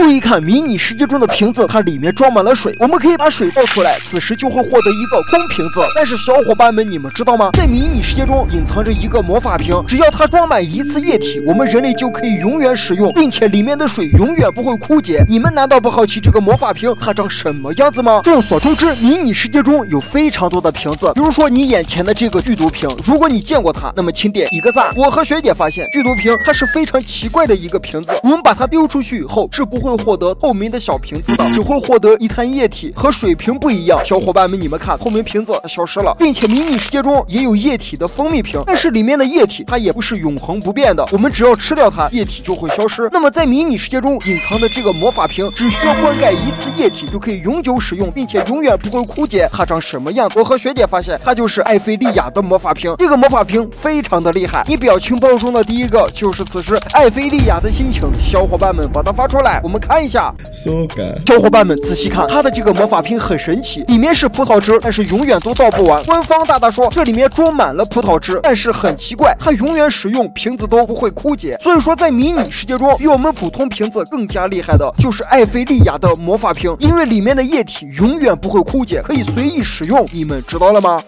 注意看迷你世界中的瓶子，它里面装满了水，我们可以把水倒出来，此时就会获得一个空瓶子。但是小伙伴们，你们知道吗？在迷你世界中隐藏着一个魔法瓶，只要它装满一次液体，我们人类就可以永远使用，并且里面的水永远不会枯竭。你们难道不好奇这个魔法瓶它长什么样子吗？众所周知，迷你世界中有非常多的瓶子，比如说你眼前的这个剧毒瓶，如果你见过它，那么请点一个赞。我和学姐发现，剧毒瓶它是非常奇怪的一个瓶子，我们把它丢出去以后是不会会获得透明的小瓶子的，只会获得一滩液体，和水瓶不一样。小伙伴们，你们看，透明瓶子它消失了，并且迷你世界中也有液体的蜂蜜瓶，但是里面的液体它也不是永恒不变的，我们只要吃掉它，液体就会消失。那么在迷你世界中隐藏的这个魔法瓶，只需要灌溉一次液体就可以永久使用，并且永远不会枯竭。它长什么样？我和学姐发现，它就是艾菲利亚的魔法瓶。这个魔法瓶非常的厉害，你表情包中的第一个就是此时艾菲利亚的心情。小伙伴们把它发出来，我们看一下。小伙伴们仔细看，它的这个魔法瓶很神奇，里面是葡萄汁，但是永远都倒不完。官方大大说这里面装满了葡萄汁，但是很奇怪，它永远使用瓶子都不会枯竭。所以说在迷你世界中，比我们普通瓶子更加厉害的就是艾菲利亚的魔法瓶，因为里面的液体永远不会枯竭，可以随意使用。你们知道了吗？